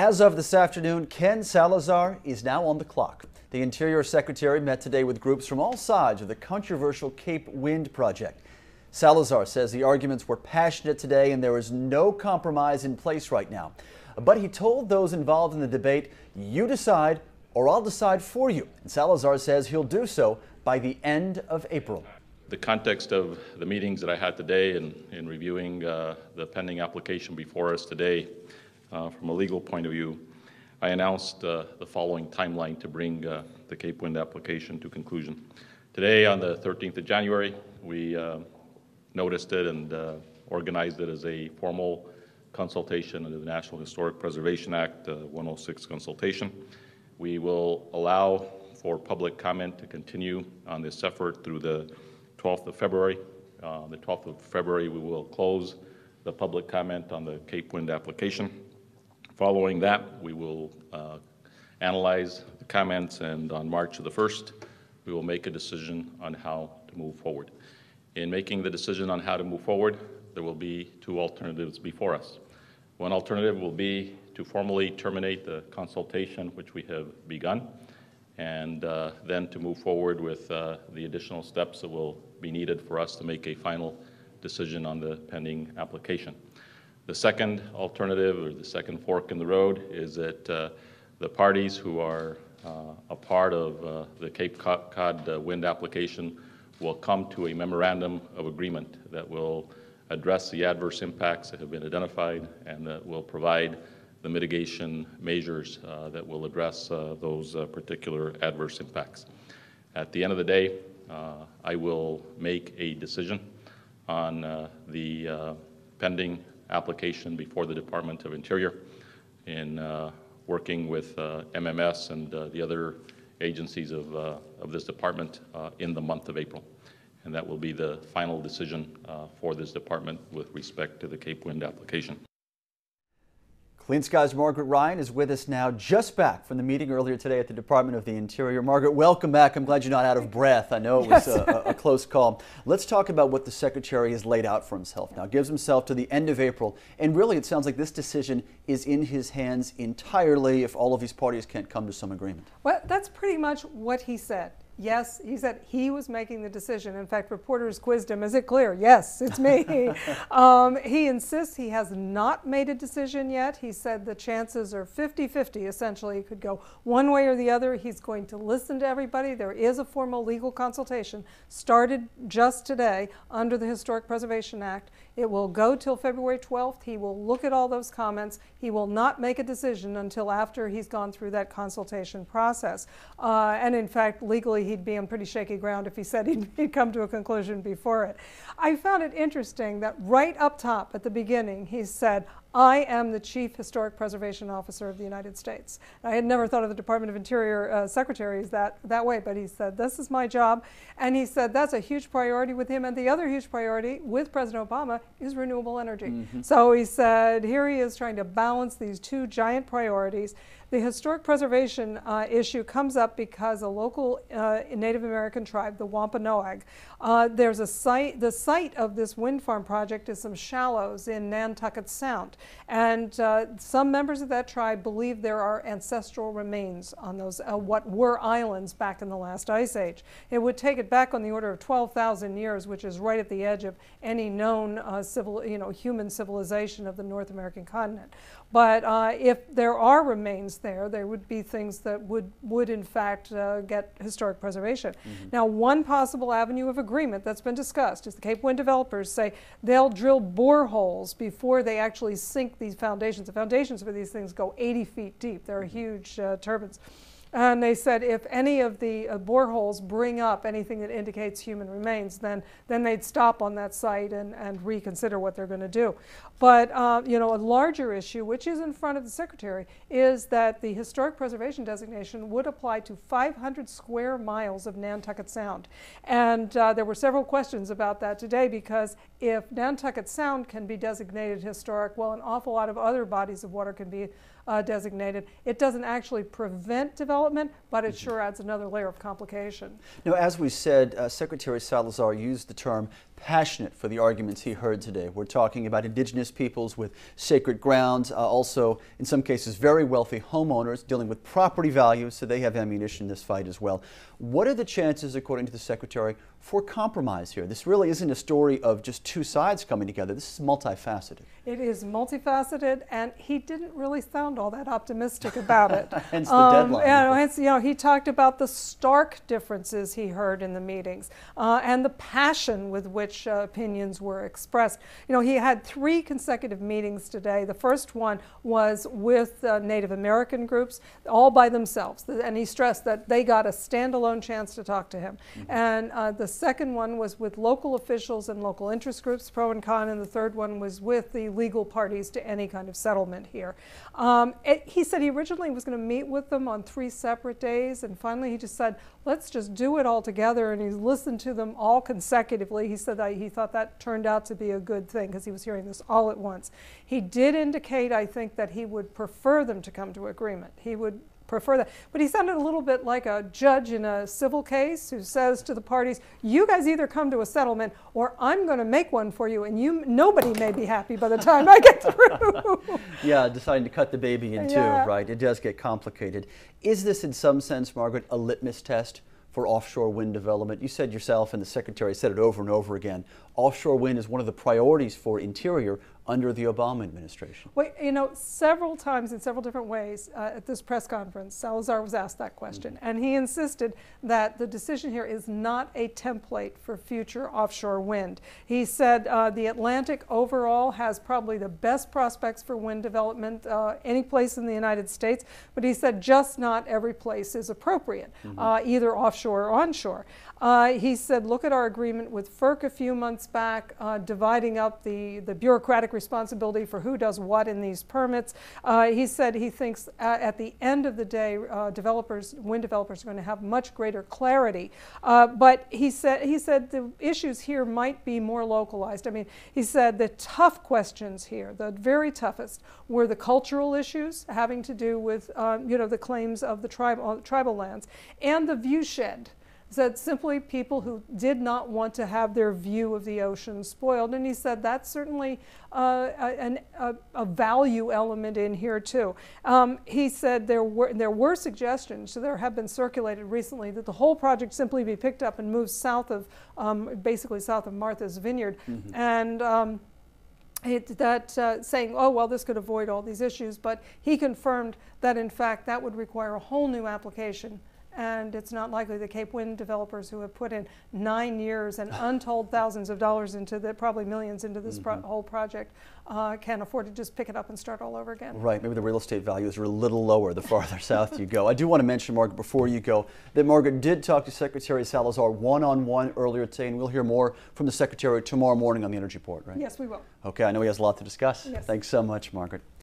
As of this afternoon, Ken Salazar is now on the clock. The Interior Secretary met today with groups from all sides of the controversial Cape Wind project. Salazar says the arguments were passionate today and there is no compromise in place right now. But he told those involved in the debate, you decide or I'll decide for you. And Salazar says he'll do so by the end of April. The context of the meetings that I had today and in reviewing uh, the pending application before us today, uh, from a legal point of view, I announced uh, the following timeline to bring uh, the Cape Wind application to conclusion. Today, on the 13th of January, we uh, noticed it and uh, organized it as a formal consultation under the National Historic Preservation Act 106 consultation. We will allow for public comment to continue on this effort through the 12th of February. Uh, the 12th of February, we will close the public comment on the Cape Wind application. Following that, we will uh, analyze the comments, and on March the 1st, we will make a decision on how to move forward. In making the decision on how to move forward, there will be two alternatives before us. One alternative will be to formally terminate the consultation which we have begun, and uh, then to move forward with uh, the additional steps that will be needed for us to make a final decision on the pending application. The second alternative, or the second fork in the road, is that uh, the parties who are uh, a part of uh, the Cape Cod uh, wind application will come to a memorandum of agreement that will address the adverse impacts that have been identified and that will provide the mitigation measures uh, that will address uh, those particular adverse impacts. At the end of the day, I will make a decision on the pending application before the Department of Interior in uh, working with uh, MMS and uh, the other agencies of, of this department in the month of April. And that will be the final decision for this department with respect to the Cape Wind application. Clean Skies Margaret Ryan is with us now, just back from the meeting earlier today at the Department of the Interior. Margaret, welcome back. I'm glad you're not out of breath. I know it was yes. a, a, close call. Let's talk about what the Secretary has laid out for himself now. Gives himself to the end of April, and really it sounds like this decision is in his hands entirely if all of these parties can't come to some agreement. Well, that's pretty much what he said. Yes, he said he was making the decision. In fact, reporters quizzed him, is it clear? Yes, it's me. um, he insists he has not made a decision yet. He said the chances are 50-50, essentially. It could go one way or the other. He's going to listen to everybody. There is a formal legal consultation started just today under the Historic Preservation Act. It will go till February 12th. He will look at all those comments. He will not make a decision until after he's gone through that consultation process. Uh, and in fact, legally, he'd be on pretty shaky ground if he said he'd, he'd come to a conclusion before it. I found it interesting that right up top at the beginning, he said, I am the Chief Historic Preservation Officer of the United States. I had never thought of the Department of Interior uh, secretaries that, that way, but he said, this is my job. And he said that's a huge priority with him. And the other huge priority with President Obama is renewable energy. Mm -hmm. So he said, here he is trying to balance these two giant priorities. The historic preservation uh, issue comes up because a local uh, Native American tribe, the Wampanoag, uh, there's a site, the site of this wind farm project is some shallows in Nantucket Sound. And uh, some members of that tribe believe there are ancestral remains on those, uh, what were islands back in the last ice age. It would take it back on the order of 12,000 years, which is right at the edge of any known uh, civil, you know, human civilization of the North American continent. But if there are remains there, there would be things that would, would in fact uh, get historic preservation. Mm -hmm. Now, one possible avenue of agreement that's been discussed is the Cape Wind developers say they'll drill boreholes before they actually sink these foundations. The foundations for these things go 80 feet deep. They're mm-hmm. huge uh, turbines. And they said if any of the uh, boreholes bring up anything that indicates human remains, then, then they'd stop on that site and, and reconsider what they're going to do. But uh, you know, a larger issue, which is in front of the Secretary, is that the historic preservation designation would apply to 500 square miles of Nantucket Sound. And uh, there were several questions about that today because if Nantucket Sound can be designated historic, well, an awful lot of other bodies of water can be uh, designated. It doesn't actually prevent development but it sure adds another layer of complication. Now, as we said, uh, Secretary Salazar used the term passionate for the arguments he heard today. We're talking about indigenous peoples with sacred grounds, uh, also, in some cases, very wealthy homeowners dealing with property values, so they have ammunition in this fight as well. What are the chances, according to the Secretary, for compromise here? This really isn't a story of just two sides coming together, this is multifaceted. It is multifaceted, and he didn't really sound all that optimistic about it. Hence the deadline. You know, hence, you know, he talked about the stark differences he heard in the meetings uh, and the passion with which uh, opinions were expressed. You know, he had three consecutive meetings today. The first one was with uh, Native American groups, all by themselves, and he stressed that they got a standalone chance to talk to him. Mm-hmm. And uh, the second one was with local officials and local interest groups, pro and con, and the third one was with the legal parties to any kind of settlement here. Um, it, he said he originally was going to meet with them on three separate days, and finally he just said, let's just do it all together. And he listened to them all consecutively. He said that he thought that turned out to be a good thing because he was hearing this all at once. He did indicate, I think, that he would prefer them to come to agreement. He would prefer that. But he sounded a little bit like a judge in a civil case who says to the parties, "You guys either come to a settlement, or I'm going to make one for you, and you nobody may be happy by the time I get through." yeah, deciding to cut the baby in two, Yeah. right? It does get complicated. Is this, in some sense, Margaret, a litmus test? For offshore wind development. You said yourself, and the Secretary said it over and over again offshore wind is one of the priorities for Interior under the Obama administration. Well, you know, several times in several different ways uh, at this press conference, Salazar was asked that question, mm-hmm. and he insisted that the decision here is not a template for future offshore wind. He said uh, the Atlantic overall has probably the best prospects for wind development uh, any place in the United States, but he said just not every place is appropriate, mm-hmm. Uh, either offshore or onshore. Uh, he said, look at our agreement with FERC a few months back, uh, dividing up the, the bureaucratic responsibility for who does what in these permits. Uh, he said he thinks at, at, the end of the day, uh, developers, wind developers, are going to have much greater clarity. Uh, but he said he said the issues here might be more localized. I mean, he said the tough questions here, the very toughest, were the cultural issues having to do with um, you know the claims of the tribal tribal lands and the viewshed said simply people who did not want to have their view of the ocean spoiled. And he said that's certainly uh, a, a, a, value element in here too. Um, he said there were there were suggestions, so there have been circulated recently that the whole project simply be picked up and moved south of, um, basically south of Martha's Vineyard, mm-hmm. and. Um, it, that uh, saying, oh, well, this could avoid all these issues, but he confirmed that in fact that would require a whole new application and it's not likely the Cape Wind developers who have put in nine years and untold thousands of dollars into the probably millions into this mm-hmm. pro- whole project uh, can afford to just pick it up and start all over again. Right. Maybe the real estate values are a little lower the farther south you go. I do want to mention, Margaret, before you go, that Margaret did talk to Secretary Salazar one on one earlier today, and we'll hear more from the Secretary tomorrow morning on the Energy Report, right? Yes, we will. Okay. I know he has a lot to discuss. Yes. Thanks so much, Margaret.